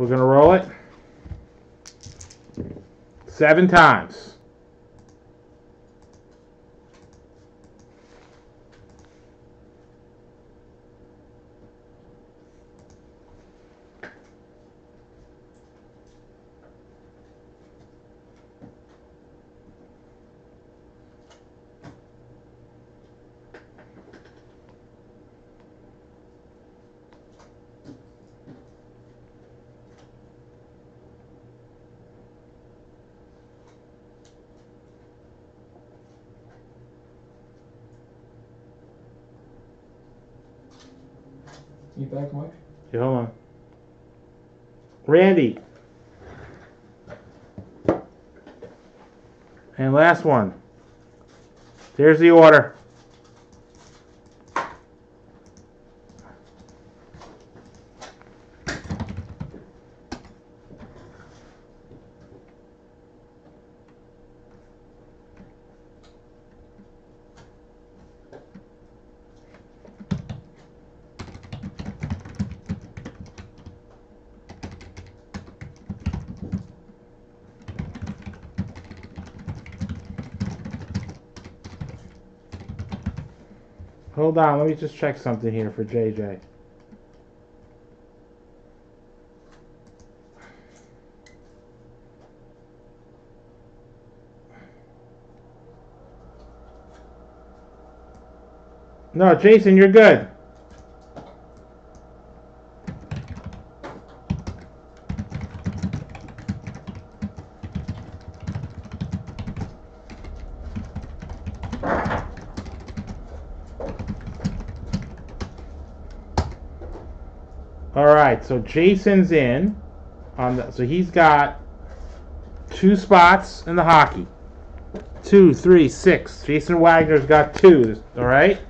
We're gonna roll it seven times. You back, Mike? Yeah, hold on. Randy. And last one. There's the order. Hold on, let me just check something here for JJ. No, Jason, you're good. All right, so Jason's in on the so he's got two spots in the hockey. Two, three, six. Jason Wagner's got two. All right.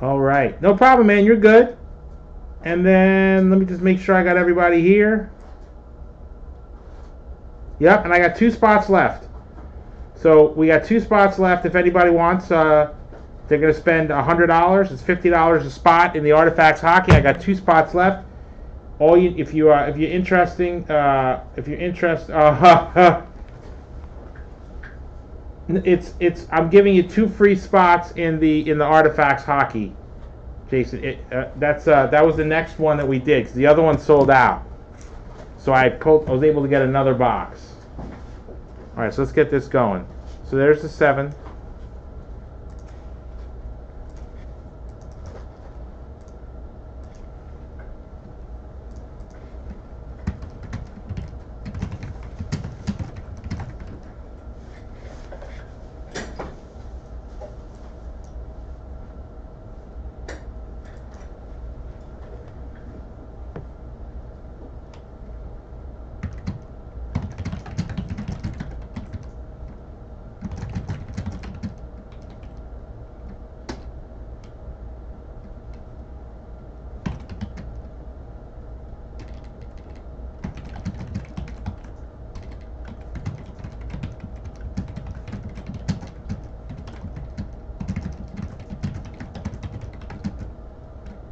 All right, no problem, man. You're good. And then let me just make sure I got everybody here. Yep, and I got two spots left. So we got two spots left. If anybody wants, uh, they're going to spend hundred dollars. It's fifty dollars a spot in the Artifacts Hockey. I got two spots left. All you, if you are, if you're interesting, uh, if you're interested, uh, it's it's. I'm giving you two free spots in the in the Artifacts Hockey, Jason. It, uh, that's uh, that was the next one that we did. 'cause the other one sold out. So I pulled. I was able to get another box. All right, so let's get this going. So there's the seven.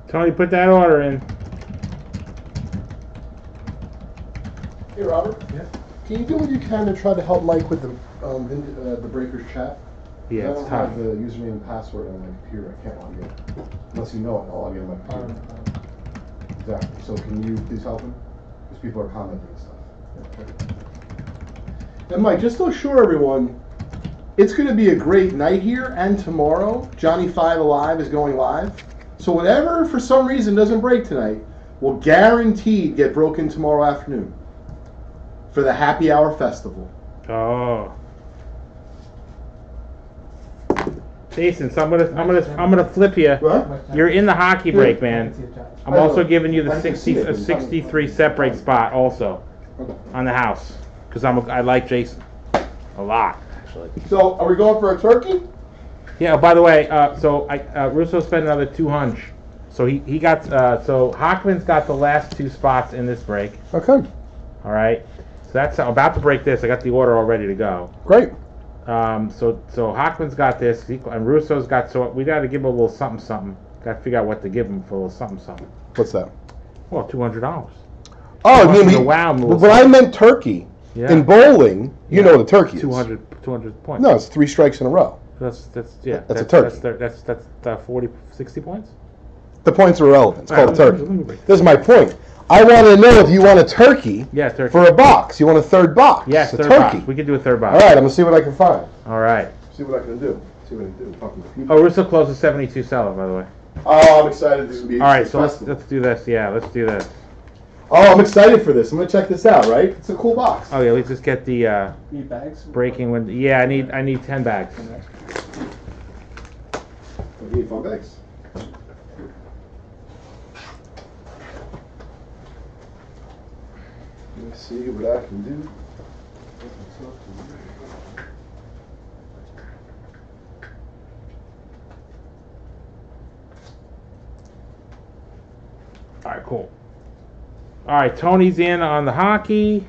Tony, put that order in. Hey, Robert. Yeah. Can you do what you can to try to help Mike with the um, in, uh, the Breakers chat? Yeah, I it's don't have the username and password on my computer. I can't log in. Unless you know it, I'll log in on my Um, computer. Exactly. So can you please help him? Because people are commenting and stuff. And Mike, just to assure everyone, it's going to be a great night here and tomorrow. Johnny Five Alive is going live. So whatever for some reason doesn't break tonight will guaranteed get broken tomorrow afternoon for the Happy Hour Festival. Oh. Jason, so I'm gonna I'm gonna I'm gonna flip you. What? You're in the hockey break, man. I'm oh. also giving you the 60 a 63 not- set break spot also on the house because I'm a, I like Jason a lot actually. So are we going for a turkey? Yeah. By the way, uh, so I uh, Russo spent another 200. So he, he got uh, so Hockman's got the last two spots in this break. Okay, All right. So that's about to break this. I got the order all ready to go. great. Um, so so Hockman's got this, he- and Russo's got. So we got to give him a little something something. Got to figure out what to give him for a little something something. What's that? Well, two hundred dollars. Oh, I mean, we- wow but I meant turkey. Yeah. In bowling, you know what a turkey is. 200, 200 points. No, it's three strikes in a row. That's that's yeah. That's a turkey. That's thir- that's that's uh, 40, 60 points. The points are irrelevant. It's called right, a let me- turkey. let me This is my point. I want to know if you want a turkey Yeah, turkey. for a box. You want a third box. yes, a third turkey. box. We could do a third box. All right, I'm gonna see what I can find. All right. See what I can do. See what I can do. Talking to people. Oh, Russo closes seventy two seller, by the way. Oh, I'm excited. This will be. All right, so let's let's do this. Yeah, let's do this. Oh, I'm excited for this. I'm gonna check this out. Right? It's a cool box. Oh yeah, let's just get the uh, Need bags? breaking window. Yeah, I need I need ten bags. Okay, five bags. Let me see what I can do. All right, cool. All right, Tony's in on the hockey.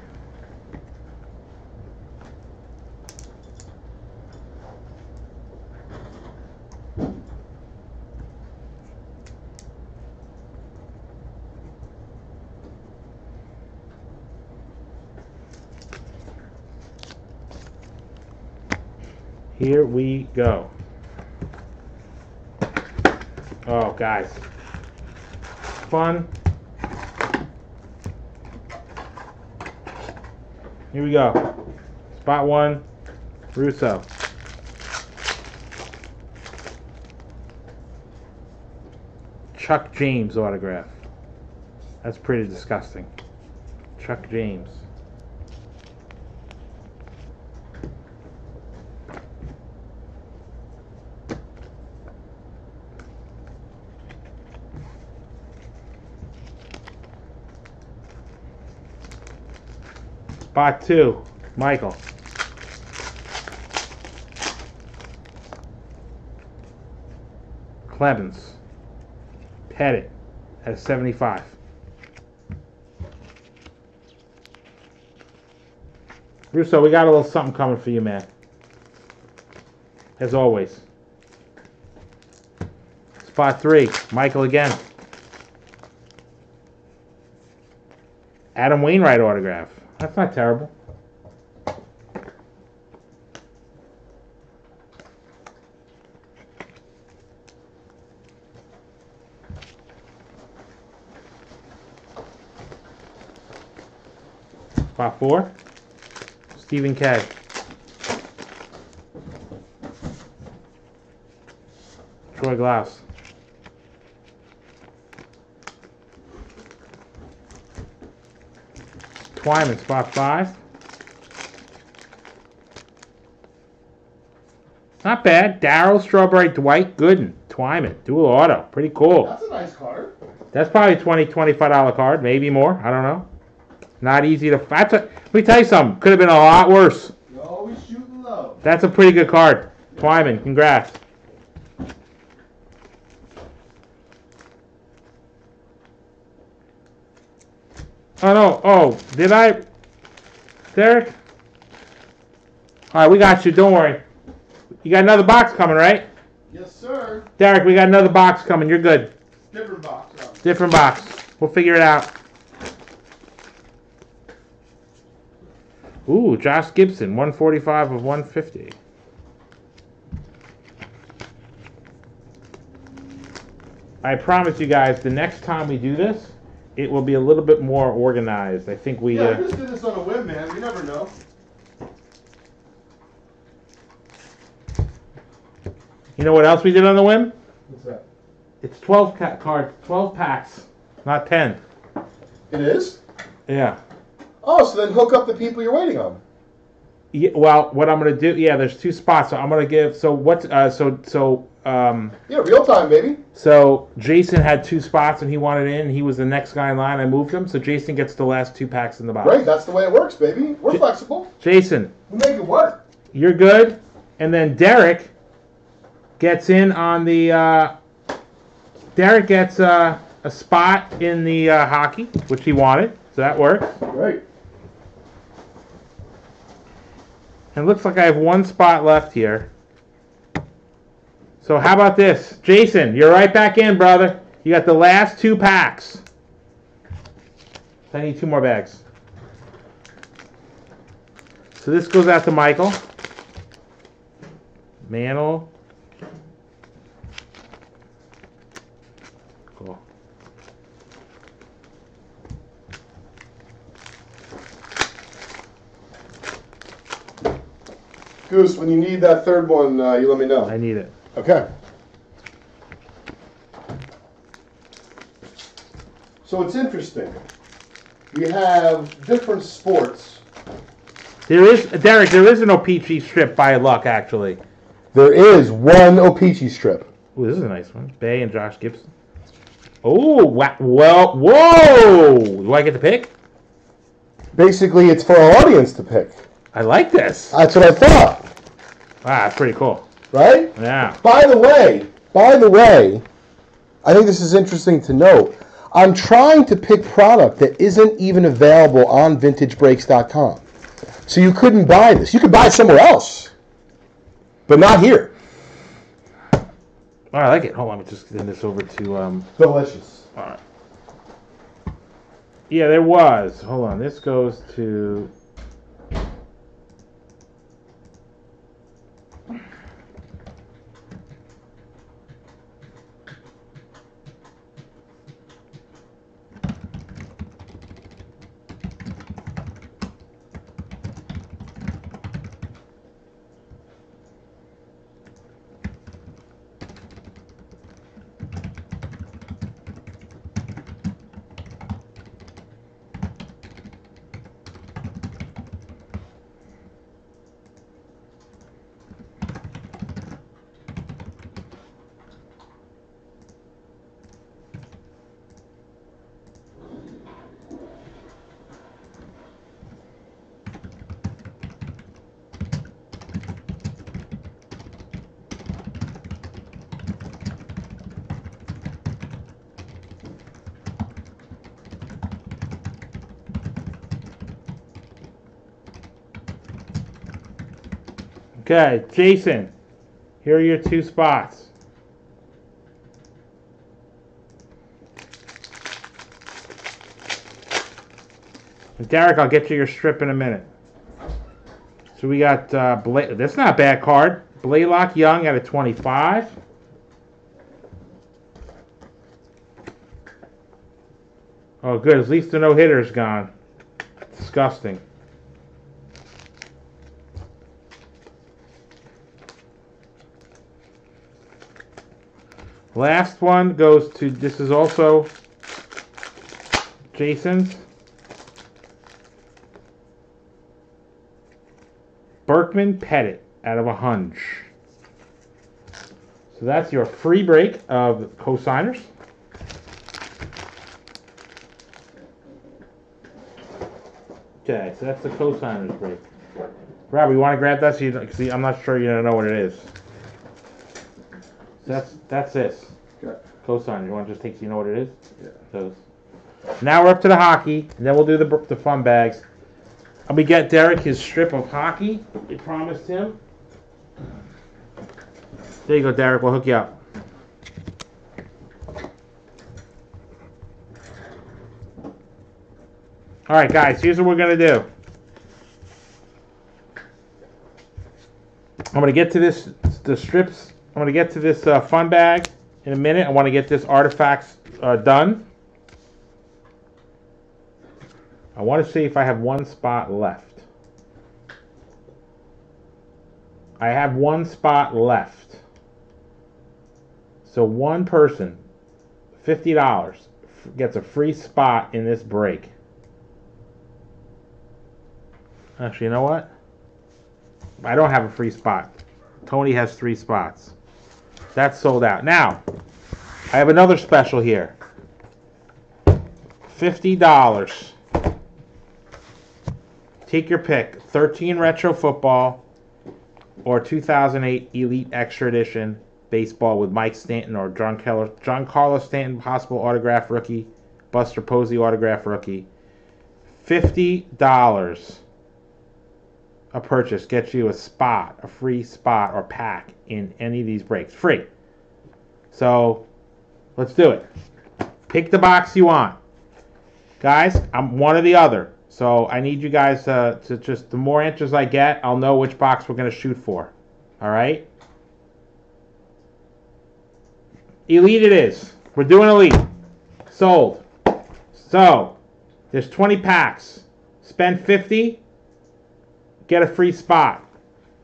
Here we go. Oh, guys. Fun. Here we go. Spot one, Russo. Chuck James autograph. That's pretty disgusting. Chuck James. Spot two, Michael. Clemens. Pettitte at 75. Russo, we got a little something coming for you, man. As always. Spot three, Michael again. Adam Wainwright autograph. That's not terrible. Spot four, Stephen K. Troy Glaus. Twyman, spot five. Not bad. Darryl, Strawberry, Dwight Gooden, Twyman, dual auto. Pretty cool. That's a nice card. That's probably a 20 $25 card, maybe more. I don't know. Not easy to. That's a, let me tell you something. Could have been a lot worse. You're always shooting low. That's a pretty good card. Twyman, congrats. Oh no! Oh, did I, Derek? All right, we got you. Don't worry. You got another box coming, right? Yes, sir. Derek, we got another box coming. You're good. Different box. yeah. Different box. We'll figure it out. Ooh, Josh Gibson, 145 of 150. I promise you guys, the next time we do this, it will be a little bit more organized. I think we. Yeah, Uh, just did this on a whim, man. You never know. you know what else we did on the whim? What's that? It's 12 ca- cards, 12 packs, not 10. It is. Yeah. Oh, so then hook up the people you're waiting on. yeah. Well, what I'm gonna do? Yeah, there's two spots. So I'm gonna give. So what? Uh, so so um. Yeah, real time, baby. So Jason had two spots and he wanted in. He was the next guy in line. I moved him, so Jason gets the last two packs in the box. Right, that's the way it works, baby. We're J- flexible. Jason, We make it work. you're good. And then Derek gets in on the. Uh, Derek gets uh, a spot in the uh, hockey, which he wanted, so that works. Right. And it looks like I have one spot left here. So how about this? Jason, you're right back in, brother. You got the last two packs. I need two more bags. So this goes out to Michael. Mantle. Cool. Goose, when you need that third one, uh, you let me know. I need it. Okay. So it's interesting. We have different sports. There is Derek. There is an O-Pee-Chee strip by luck, actually. There is one O-Pee-Chee strip. Ooh, this is a nice one. Bay and Josh Gibson. Oh, wa- well, whoa! Do I get to pick? Basically, it's for our audience to pick. I like this. That's what I thought, Ah, that's pretty cool. Right? Yeah. By the way, by the way, I think this is interesting to note. I'm trying to pick product that isn't even available on VintageBreaks.com. So you couldn't buy this. You could buy it somewhere else, but not here. Oh, I like it. Hold on, let me just send this over to. um. Delicious. All right. Yeah, there was. Hold on. This goes to. Okay, Jason. Here are your two spots. Derek, I'll get you your strip in a minute. So we got uh, that's not a bad card. Blalock Young at a 25. Oh, good. At least the no hitter's gone. Disgusting. Last one goes to. This is also Jason's. Berkman Pettitte out of a hunch. So that's your free break of cosigners. Okay, so that's the cosigners break. Rob, you want to grab that? So you see, I'm not sure you don't know what it is. That's that's this. Okay. Cosigner. You want to just take so you know what it is? Yeah. Those. Now we're up to the hockey, and then we'll do the the fun bags. And we get Derek his strip of hockey. We promised him. There you go, Derek. We'll hook you up. All right, guys. Here's what we're gonna do. I'm gonna get to this the strips. I'm gonna get to this uh, fun bag in a minute. I want to get this artifacts uh, done. I want to see if I have one spot left. I have one spot left. So one person, fifty dollars, gets a free spot in this break. Actually, you know what? I don't have a free spot. Tony has three spots. That's sold out. Now, I have another special here. $50. Take your pick. 13 Retro Football or 2008 Elite Extra Edition Baseball with Mike Stanton or John Keller, Giancarlo Stanton possible autograph rookie, Buster Posey autograph rookie. $50. A purchase gets you a spot, a free spot or pack in any of these breaks. Free. So let's do it. Pick the box you want. Guys, I'm one or the other. So I need you guys uh, to just, the more answers I get, I'll know which box we're going to shoot for. All right? Elite it is. We're doing Elite. Sold. So, there's 20 packs. Spend 50, get a free spot.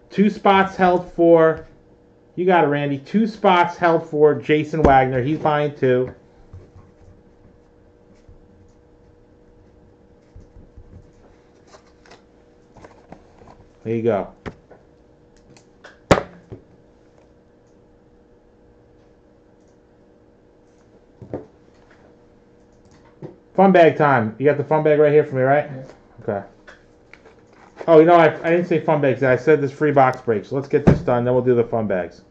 Two spots held for, you got it, Randy. Two spots held for Jason Wagner. He's buying two. There you go. Fun bag time. You got the fun bag right here for me, right? Yeah. Okay. Oh, you know, I, I didn't say fun bags. I said this free box break. So let's get this done. Then we'll do the fun bags.